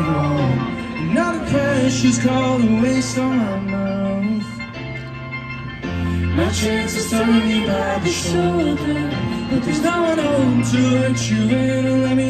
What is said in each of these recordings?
it Not a precious call to waste on my mouth My chances turn me by the shoulder But there's no one home to hurt you in Let me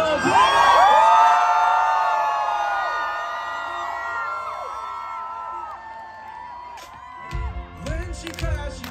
yourselves. When she passed,